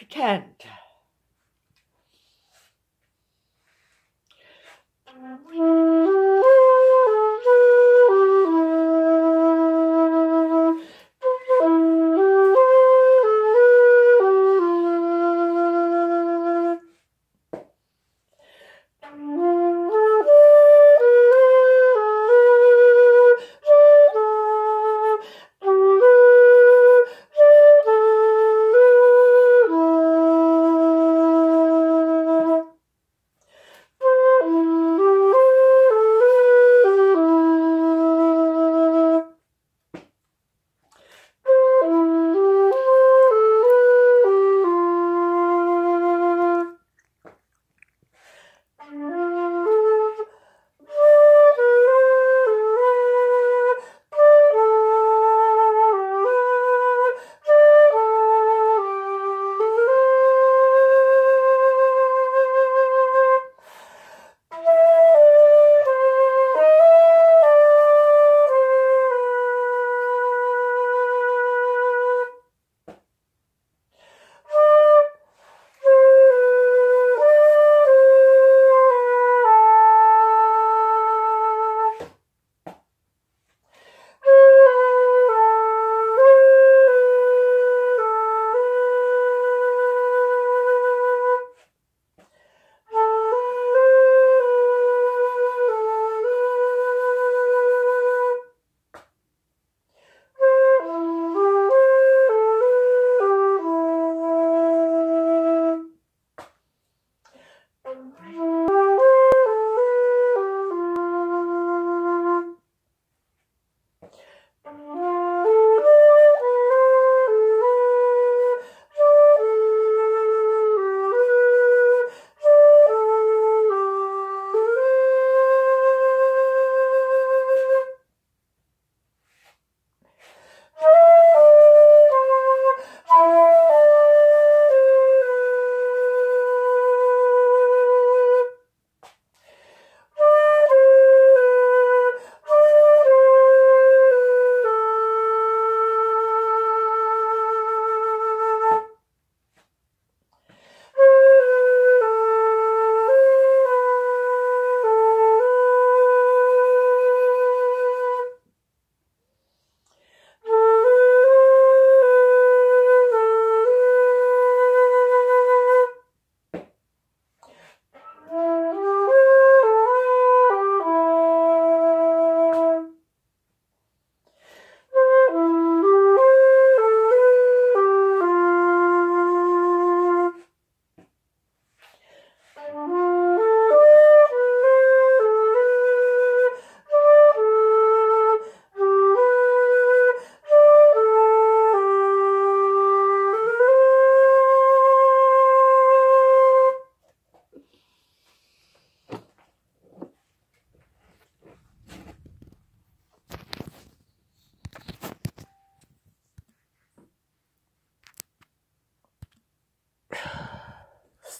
pretend.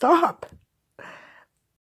Stop.